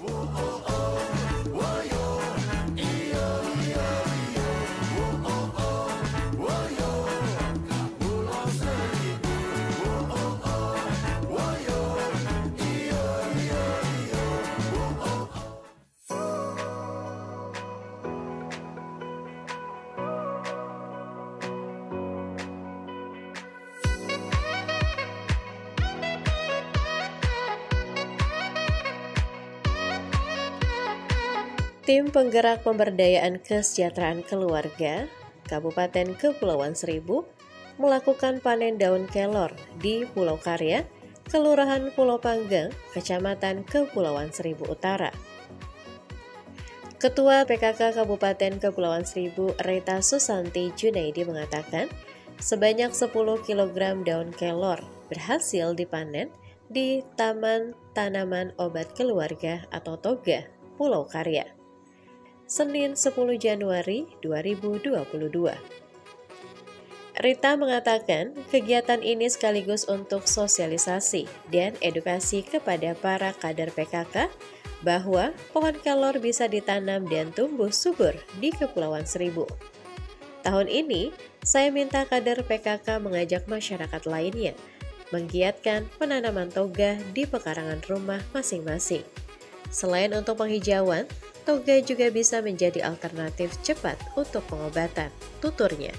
Oh, oh. Tim Penggerak Pemberdayaan Kesejahteraan Keluarga Kabupaten Kepulauan Seribu melakukan panen daun kelor di Pulau Karya, Kelurahan Pulau Panggang, Kecamatan Kepulauan Seribu Utara. Ketua PKK Kabupaten Kepulauan Seribu Reta Susanti Junaidi mengatakan, sebanyak 10 kg daun kelor berhasil dipanen di Taman Tanaman Obat Keluarga atau Toga, Pulau Karya. Senin 10 Januari 2022. Rita mengatakan kegiatan ini sekaligus untuk sosialisasi dan edukasi kepada para kader PKK bahwa pohon kelor bisa ditanam dan tumbuh subur di Kepulauan Seribu. Tahun ini, saya minta kader PKK mengajak masyarakat lainnya menggiatkan penanaman toga di pekarangan rumah masing-masing. Selain untuk penghijauan, toga juga bisa menjadi alternatif cepat untuk pengobatan, tuturnya.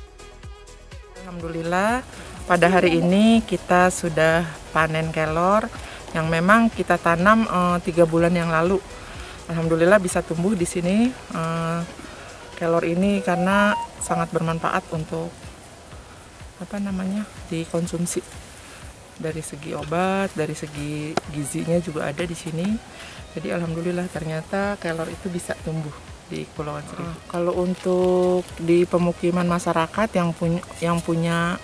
Alhamdulillah, pada hari ini kita sudah panen kelor yang memang kita tanam eh, tiga bulan yang lalu. Alhamdulillah bisa tumbuh di sini eh, kelor ini karena sangat bermanfaat untuk apa namanya dikonsumsi dari segi obat, dari segi gizinya juga ada di sini. Jadi alhamdulillah ternyata kelor itu bisa tumbuh di Kepulauan Seribu. Uh, kalau untuk di pemukiman masyarakat yang punya yang punya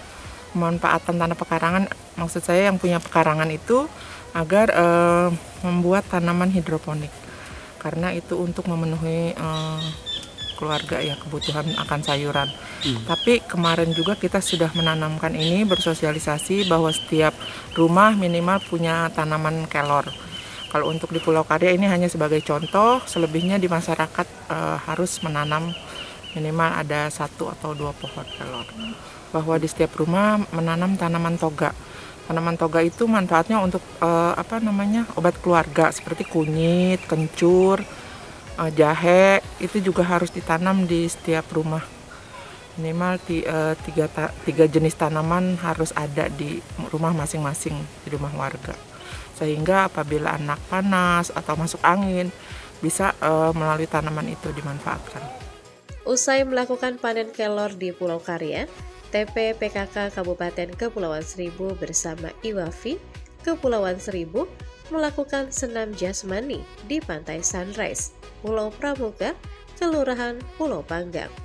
manfaatan tanah pekarangan, maksud saya yang punya pekarangan itu agar uh, membuat tanaman hidroponik. Karena itu untuk memenuhi uh, keluarga ya kebutuhan akan sayuran. Hmm. Tapi kemarin juga kita sudah menanamkan ini bersosialisasi bahwa setiap rumah minimal punya tanaman kelor. Kalau untuk di Pulau Karya ini hanya sebagai contoh, selebihnya di masyarakat e, harus menanam minimal ada satu atau dua pohon kelor. Bahwa di setiap rumah menanam tanaman toga. Tanaman toga itu manfaatnya untuk e, apa namanya obat keluarga seperti kunyit, kencur, uh, jahe itu juga harus ditanam di setiap rumah minimal uh, tiga, tiga jenis tanaman harus ada di rumah masing-masing di rumah warga sehingga apabila anak panas atau masuk angin bisa uh, melalui tanaman itu dimanfaatkan. Usai melakukan panen kelor di Pulau Karya, TP PKK Kabupaten Kepulauan Seribu bersama Iwafi Kepulauan Seribu melakukan senam jasmani di Pantai Sunrise, Pulau Pramuka, Kelurahan Pulau Panggang.